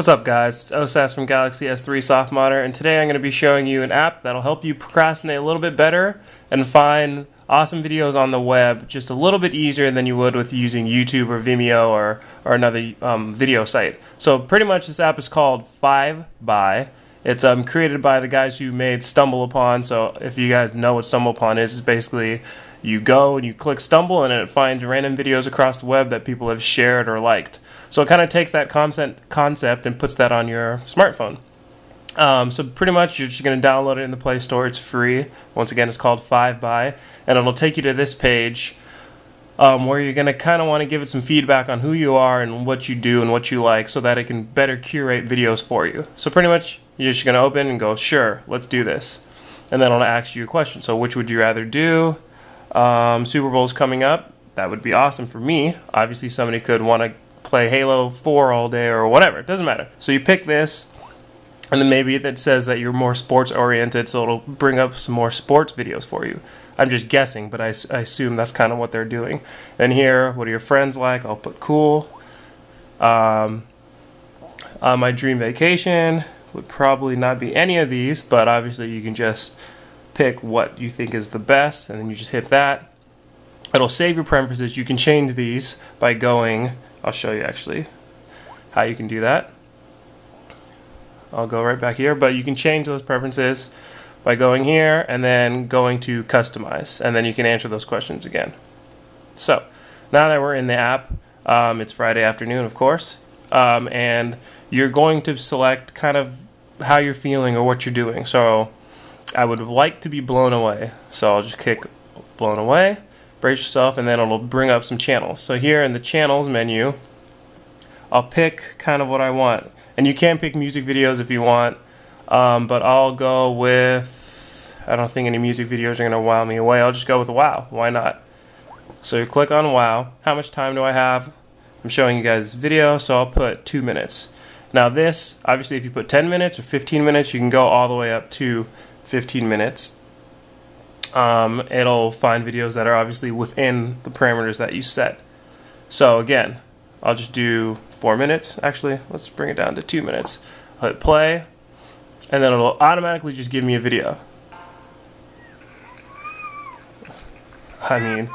What's up guys, it's OSAS from Galaxy S3 softModder and today I'm going to be showing you an app that'll help you procrastinate a little bit better and find awesome videos on the web just a little bit easier than you would with using YouTube or Vimeo or, or another um, video site. So pretty much this app is called 5by. It's um, created by the guys who made StumbleUpon, so if you guys know what StumbleUpon is, it's basically you go and you click Stumble and it finds random videos across the web that people have shared or liked. So it kind of takes that concept concept and puts that on your smartphone. Um, so pretty much you're just going to download it in the Play Store. It's free. Once again, it's called 5by, and it'll take you to this page um, where you're going to kind of want to give it some feedback on who you are and what you do and what you like so that it can better curate videos for you. So pretty much you're just going to open and go, sure, let's do this. And then it'll ask you a question. So which would you rather do? Um, Super Bowl's coming up. That would be awesome for me. Obviously, somebody could want to play Halo 4 all day or whatever. It doesn't matter. So you pick this, and then maybe it says that you're more sports oriented, so it'll bring up some more sports videos for you. I'm just guessing, but I, I assume that's kind of what they're doing. And here, what are your friends like? I'll put cool. Um, uh, my dream vacation would probably not be any of these, but obviously you can just pick what you think is the best, and then you just hit that. It'll save your preferences. You can change these by going, I'll show you actually how you can do that. I'll go right back here, but you can change those preferences by going here and then going to customize, and then you can answer those questions again. So, now that we're in the app, um, it's Friday afternoon, of course, um, and you're going to select kind of how you're feeling or what you're doing. So, I would like to be blown away. So I'll just click blown away, brace yourself, and then it'll bring up some channels. So here in the channels menu, I'll pick kind of what I want. And you can pick music videos if you want, um, but I'll go with, I don't think any music videos are going to wow me away. I'll just go with wow. Why not? So you click on wow. How much time do I have? I'm showing you guys this video, so I'll put two minutes. Now this, obviously if you put 10 minutes or 15 minutes, you can go all the way up to 15 minutes. Um, it'll find videos that are obviously within the parameters that you set. So again, I'll just do four minutes. Actually, let's bring it down to two minutes. Hit play, and then it'll automatically just give me a video. I mean,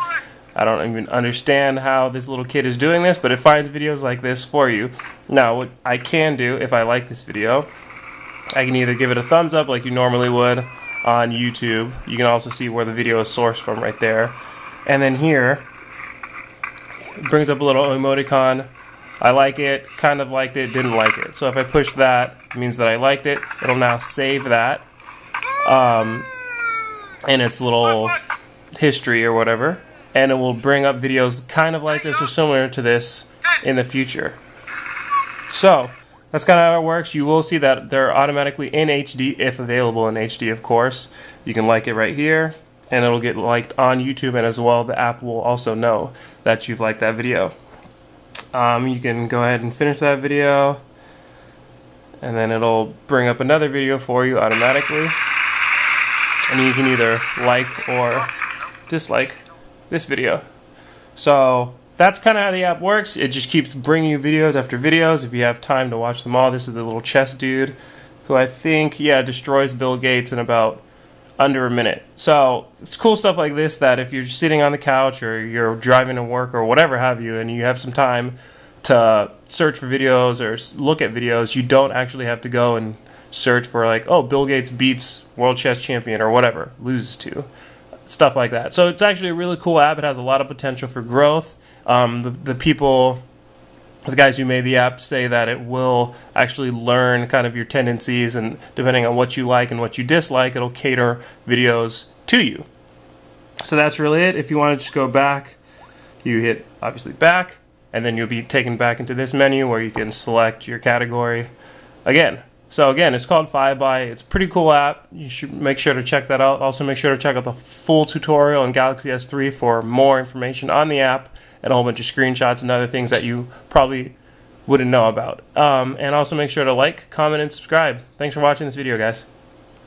I don't even understand how this little kid is doing this, but it finds videos like this for you. Now, what I can do if I like this video I can either give it a thumbs up like you normally would on YouTube. You can also see where the video is sourced from right there. And then here, brings up a little emoticon. I like it, kind of liked it, didn't like it. So if I push that, it means that I liked it. It'll now save that um, in its little history or whatever. And it will bring up videos kind of like this or similar to this in the future. So, that's kind of how it works. You will see that they're automatically in HD if available in HD, of course. You can like it right here, and it'll get liked on YouTube, and as well, the app will also know that you've liked that video. Um, you can go ahead and finish that video, and then it'll bring up another video for you automatically. And you can either like or dislike this video. So that's kind of how the app works. It just keeps bringing you videos after videos. If you have time to watch them all, this is the little chess dude who I think, yeah, destroys Bill Gates in about under a minute. So it's cool stuff like this that if you're sitting on the couch or you're driving to work or whatever have you, and you have some time to search for videos or look at videos, you don't actually have to go and search for like, oh, Bill Gates beats world chess champion or whatever, loses to stuff like that. So it's actually a really cool app. It has a lot of potential for growth. Um, the, the people, the guys who made the app say that it will actually learn kind of your tendencies and depending on what you like and what you dislike, it'll cater videos to you. So that's really it. If you want to just go back, you hit obviously back, and then you'll be taken back into this menu where you can select your category. Again, so again, it's called 5by. It's a pretty cool app. You should make sure to check that out. Also, make sure to check out the full tutorial on Galaxy S3 for more information on the app and a whole bunch of screenshots and other things that you probably wouldn't know about. Um, and also make sure to like, comment, and subscribe. Thanks for watching this video, guys.